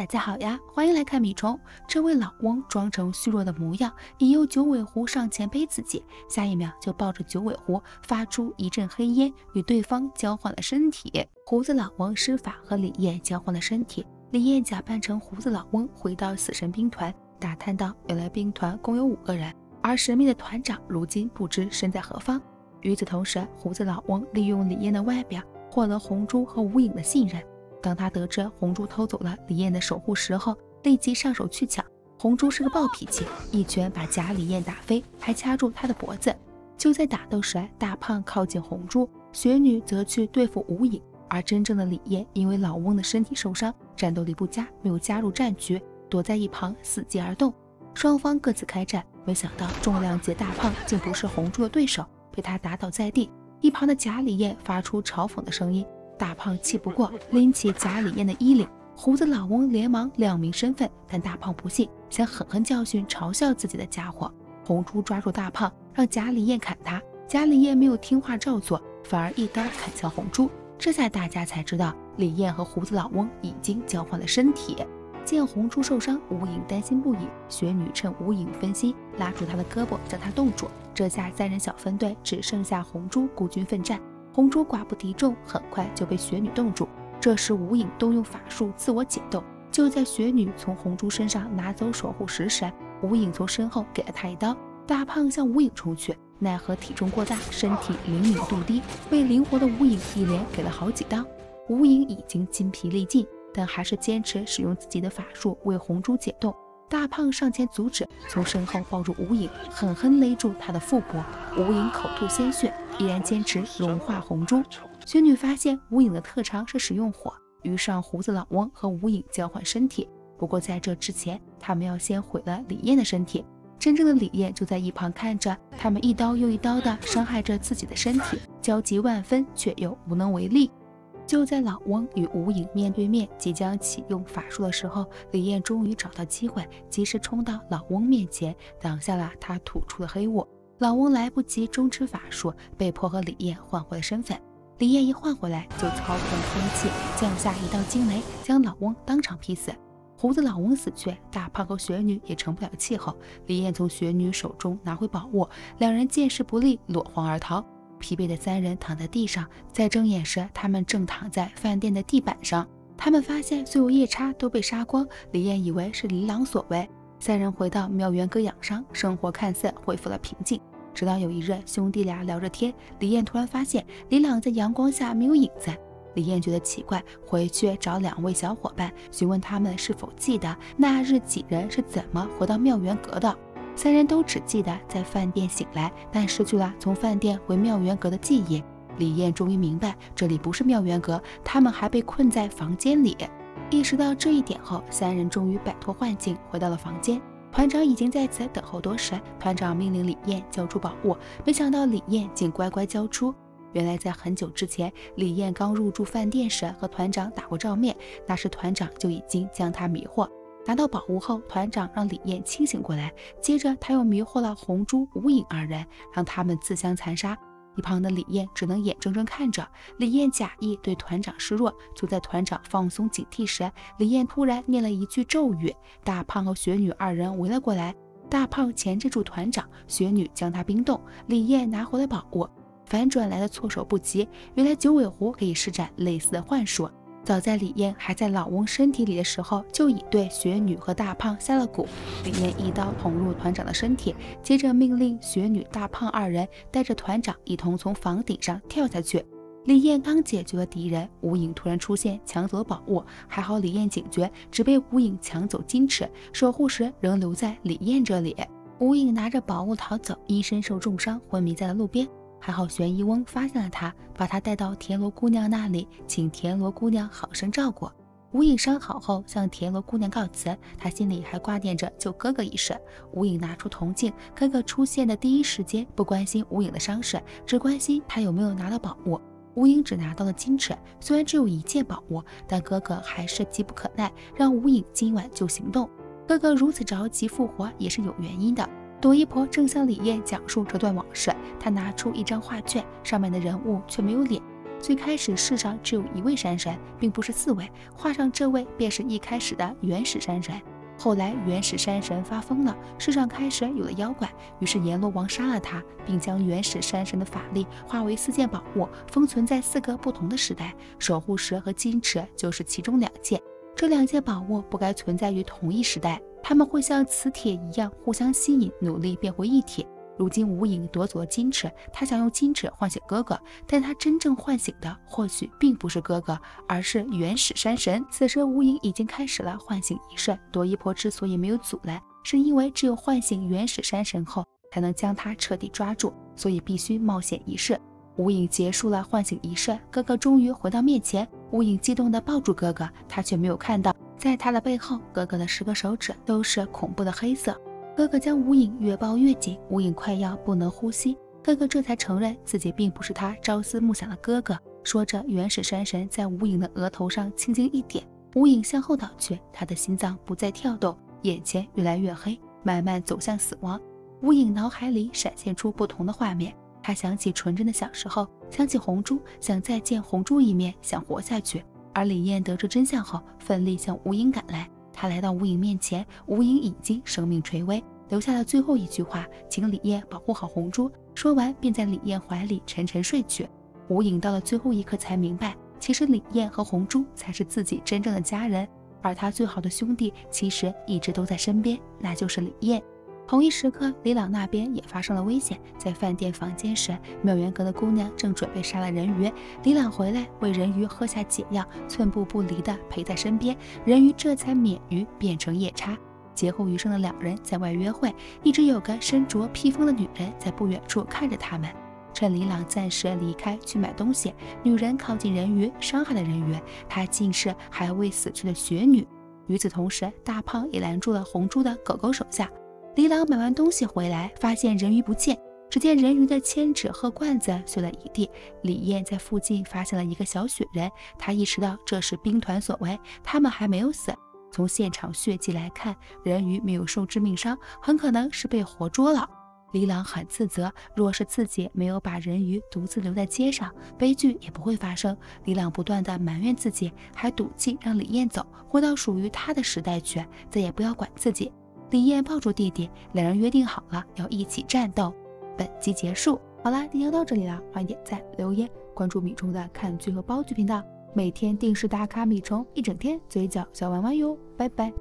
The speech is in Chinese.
大家好呀，欢迎来看米虫。这位老翁装成虚弱的模样，引诱九尾狐上前背自己，下一秒就抱着九尾狐发出一阵黑烟，与对方交换了身体。胡子老翁施法和李艳交换了身体，李艳假扮成胡子老翁回到死神兵团，打探到原来兵团共有五个人，而神秘的团长如今不知身在何方。与此同时，胡子老翁利用李艳的外表获得红珠和无影的信任。当他得知红珠偷走了李艳的守护石后，立即上手去抢。红珠是个暴脾气，一拳把假李艳打飞，还掐住他的脖子。就在打斗时，大胖靠近红珠，雪女则去对付吴影。而真正的李艳因为老翁的身体受伤，战斗力不佳，没有加入战局，躲在一旁伺机而动。双方各自开战，没想到重量级大胖竟不是红珠的对手，被他打倒在地。一旁的假李艳发出嘲讽的声音。大胖气不过，拎起贾李艳的衣领。胡子老翁连忙亮明身份，但大胖不信，想狠狠教训嘲笑自己的家伙。红珠抓住大胖，让贾李艳砍他。贾李艳没有听话照做，反而一刀砍向红珠。这下大家才知道，李艳和胡子老翁已经交换了身体。见红珠受伤，吴影担心不已。雪女趁吴影分心，拉住他的胳膊，将他冻住。这下三人小分队只剩下红珠孤军奋战。红珠寡不敌众，很快就被雪女冻住。这时，无影动用法术自我解冻。就在雪女从红珠身上拿走守护石时，无影从身后给了他一刀。大胖向无影冲去，奈何体重过大，身体灵敏度低，被灵活的无影一连给了好几刀。无影已经筋疲力尽，但还是坚持使用自己的法术为红珠解冻。大胖上前阻止，从身后抱住无影，狠狠勒住他的腹部。无影口吐鲜血，依然坚持融化红珠。雪女发现无影的特长是使用火，于是让胡子老翁和无影交换身体。不过在这之前，他们要先毁了李艳的身体。真正的李艳就在一旁看着他们一刀又一刀的伤害着自己的身体，焦急万分，却又无能为力。就在老翁与无影面对面，即将启用法术的时候，李艳终于找到机会，及时冲到老翁面前，挡下了他吐出的黑雾。老翁来不及终止法术，被迫和李艳换回了身份。李艳一换回来，就操控空气降下一道惊雷，将老翁当场劈死。胡子老翁死去，大胖和雪女也成不了气候。李艳从雪女手中拿回宝物，两人见势不利，落荒而逃。疲惫的三人躺在地上，在睁眼时，他们正躺在饭店的地板上。他们发现所有夜叉都被杀光。李艳以为是李朗所为。三人回到妙园阁养伤，生活看似恢复了平静。直到有一日，兄弟俩聊着天，李艳突然发现李朗在阳光下没有影子。李艳觉得奇怪，回去找两位小伙伴询问他们是否记得那日几人是怎么回到妙园阁的。三人都只记得在饭店醒来，但失去了从饭店回妙园阁的记忆。李艳终于明白，这里不是妙园阁，他们还被困在房间里。意识到这一点后，三人终于摆脱幻境，回到了房间。团长已经在此等候多时。团长命令李艳交出宝物，没想到李艳竟乖乖交出。原来在很久之前，李艳刚入住饭店时和团长打过照面，那时团长就已经将她迷惑。拿到宝物后，团长让李艳清醒过来，接着他又迷惑了红珠、无影二人，让他们自相残杀。一旁的李艳只能眼睁睁看着。李艳假意对团长示弱，就在团长放松警惕时，李艳突然念了一句咒语，大胖和雪女二人围了过来。大胖钳制住团长，雪女将他冰冻。李艳拿回了宝物，反转来的措手不及。原来九尾狐可以施展类似的幻术。早在李艳还在老翁身体里的时候，就已对雪女和大胖下了蛊。李艳一刀捅入团长的身体，接着命令雪女、大胖二人带着团长一同从房顶上跳下去。李艳刚解决了敌人，无影突然出现，抢走宝物。还好李艳警觉，只被无影抢走金尺，守护时仍留在李艳这里。无影拿着宝物逃走，因身受重伤，昏迷在了路边。还好玄一翁发现了他，把他带到田螺姑娘那里，请田螺姑娘好生照顾。无影伤好后向田螺姑娘告辞，他心里还挂念着救哥哥一事。无影拿出铜镜，哥哥出现的第一时间不关心无影的伤势，只关心他有没有拿到宝物。无影只拿到了金尺，虽然只有一件宝物，但哥哥还是急不可耐，让无影今晚就行动。哥哥如此着急复活也是有原因的。朵姨婆正向李艳讲述这段往事，她拿出一张画卷，上面的人物却没有脸。最开始世上只有一位山神，并不是四位，画上这位便是一开始的原始山神。后来原始山神发疯了，世上开始有了妖怪，于是阎罗王杀了他，并将原始山神的法力化为四件宝物，封存在四个不同的时代。守护石和金尺就是其中两件。这两件宝物不该存在于同一时代，他们会像磁铁一样互相吸引，努力变回一体。如今无影夺走了金尺，他想用金尺唤醒哥哥，但他真正唤醒的或许并不是哥哥，而是原始山神。此时无影已经开始了唤醒仪式。多伊婆之所以没有阻拦，是因为只有唤醒原始山神后，才能将他彻底抓住，所以必须冒险一试。无影结束了唤醒仪式，哥哥终于回到面前。无影激动地抱住哥哥，他却没有看到，在他的背后，哥哥的十个手指都是恐怖的黑色。哥哥将无影越抱越紧，无影快要不能呼吸。哥哥这才承认自己并不是他朝思暮想的哥哥。说着，原始山神在无影的额头上轻轻一点，无影向后倒去，他的心脏不再跳动，眼前越来越黑，慢慢走向死亡。无影脑海里闪现出不同的画面，他想起纯真的小时候，想起红珠，想再见红珠一面，想活下去。而李艳得知真相后，奋力向无影赶来。他来到无影面前，无影已经生命垂危，留下了最后一句话，请李艳保护好红珠。说完，便在李艳怀里沉沉睡去。无影到了最后一刻才明白，其实李艳和红珠才是自己真正的家人，而他最好的兄弟其实一直都在身边，那就是李艳。同一时刻，李朗那边也发生了危险。在饭店房间时，妙元阁的姑娘正准备杀了人鱼。李朗回来，为人鱼喝下解药，寸步不离地陪在身边，人鱼这才免于变成夜叉。劫后余生的两人在外约会，一直有个身着披风的女人在不远处看着他们。趁李朗暂时离开去买东西，女人靠近人鱼，伤害了人鱼。她竟是还未死去的雪女。与此同时，大胖也拦住了红珠的狗狗手下。李朗买完东西回来，发现人鱼不见。只见人鱼的铅纸和罐子碎了一地。李艳在附近发现了一个小雪人，他意识到这是兵团所为，他们还没有死。从现场血迹来看，人鱼没有受致命伤，很可能是被活捉了。李朗很自责，若是自己没有把人鱼独自留在街上，悲剧也不会发生。李朗不断的埋怨自己，还赌气让李艳走，回到属于他的时代去，再也不要管自己。李艳抱住弟弟，两人约定好了要一起战斗。本集结束，好啦，今天就到这里了，欢迎点赞、留言、关注米虫的看剧和煲剧频道，每天定时打卡米虫，一整天嘴角笑弯弯哟，拜拜。